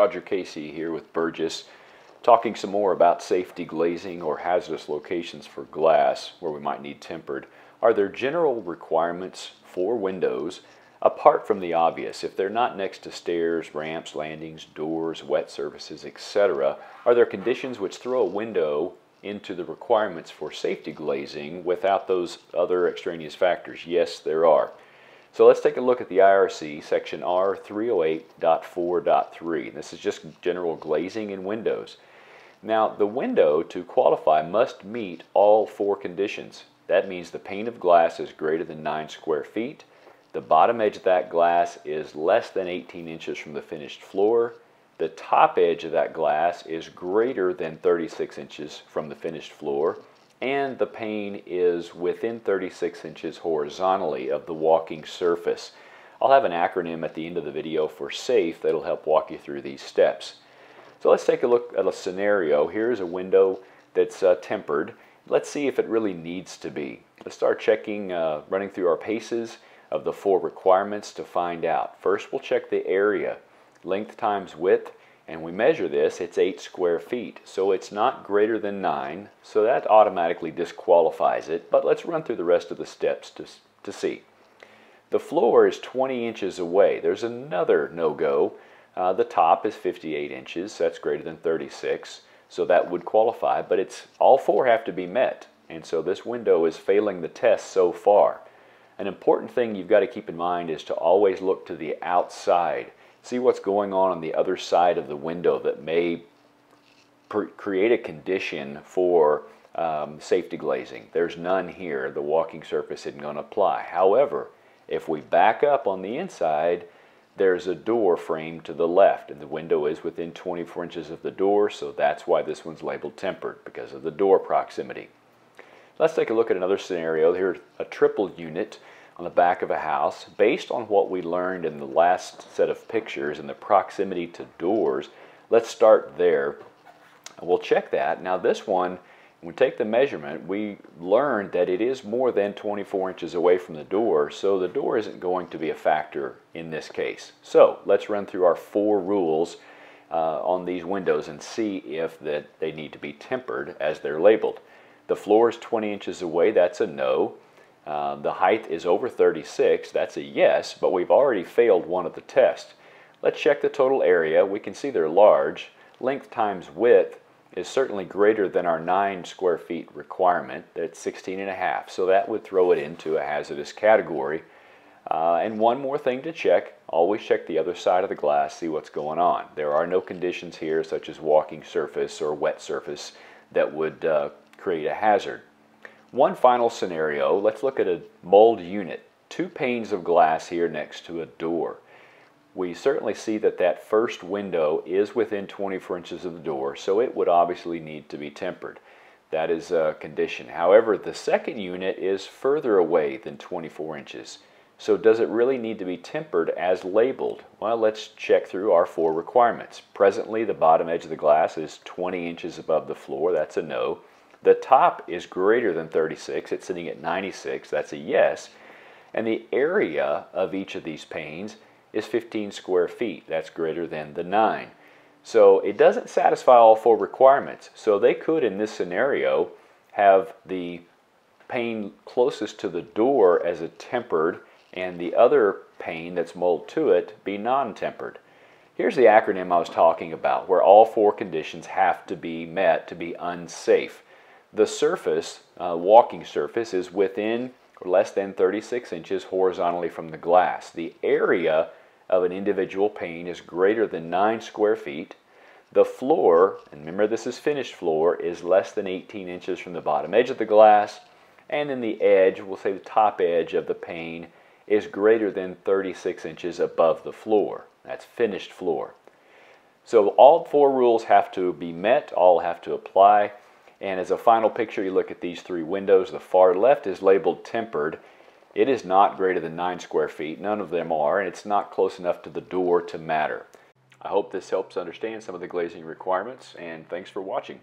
Roger Casey here with Burgess, talking some more about safety glazing or hazardous locations for glass where we might need tempered. Are there general requirements for windows apart from the obvious? If they're not next to stairs, ramps, landings, doors, wet surfaces, etc., are there conditions which throw a window into the requirements for safety glazing without those other extraneous factors? Yes, there are. So let's take a look at the IRC section R308.4.3. This is just general glazing in windows. Now the window to qualify must meet all four conditions. That means the pane of glass is greater than 9 square feet, the bottom edge of that glass is less than 18 inches from the finished floor, the top edge of that glass is greater than 36 inches from the finished floor, and the pane is within 36 inches horizontally of the walking surface. I'll have an acronym at the end of the video for SAFE that'll help walk you through these steps. So let's take a look at a scenario. Here's a window that's uh, tempered. Let's see if it really needs to be. Let's start checking, uh, running through our paces of the four requirements to find out. First, we'll check the area, length times width, and we measure this, it's 8 square feet. So it's not greater than 9, so that automatically disqualifies it. But let's run through the rest of the steps to, to see. The floor is 20 inches away. There's another no-go. Uh, the top is 58 inches, so that's greater than 36, so that would qualify, but it's all four have to be met. And so this window is failing the test so far. An important thing you've got to keep in mind is to always look to the outside see what's going on on the other side of the window that may create a condition for um, safety glazing. There's none here. The walking surface isn't going to apply. However, if we back up on the inside, there's a door frame to the left and the window is within 24 inches of the door so that's why this one's labeled tempered because of the door proximity. Let's take a look at another scenario. Here's a triple unit on the back of a house based on what we learned in the last set of pictures and the proximity to doors. Let's start there. We'll check that. Now this one, when we take the measurement, we learned that it is more than 24 inches away from the door, so the door isn't going to be a factor in this case. So let's run through our four rules uh, on these windows and see if that they need to be tempered as they're labeled. The floor is 20 inches away, that's a no. Uh, the height is over 36, that's a yes, but we've already failed one of the tests. Let's check the total area. We can see they're large. Length times width is certainly greater than our 9 square feet requirement. That's 16 and a half, so that would throw it into a hazardous category. Uh, and one more thing to check, always check the other side of the glass, see what's going on. There are no conditions here such as walking surface or wet surface that would uh, create a hazard. One final scenario, let's look at a mulled unit. Two panes of glass here next to a door. We certainly see that that first window is within 24 inches of the door, so it would obviously need to be tempered. That is a condition. However, the second unit is further away than 24 inches. So does it really need to be tempered as labeled? Well, let's check through our four requirements. Presently, the bottom edge of the glass is 20 inches above the floor. That's a no. The top is greater than 36. It's sitting at 96. That's a yes. And the area of each of these panes is 15 square feet. That's greater than the 9. So it doesn't satisfy all four requirements. So they could, in this scenario, have the pane closest to the door as a tempered and the other pane that's mulled to it be non-tempered. Here's the acronym I was talking about where all four conditions have to be met to be unsafe. The surface, uh, walking surface, is within or less than 36 inches horizontally from the glass. The area of an individual pane is greater than 9 square feet. The floor, and remember this is finished floor, is less than 18 inches from the bottom edge of the glass. And then the edge, we'll say the top edge of the pane, is greater than 36 inches above the floor. That's finished floor. So all four rules have to be met, all have to apply. And as a final picture, you look at these three windows. The far left is labeled tempered. It is not greater than 9 square feet. None of them are, and it's not close enough to the door to matter. I hope this helps understand some of the glazing requirements, and thanks for watching.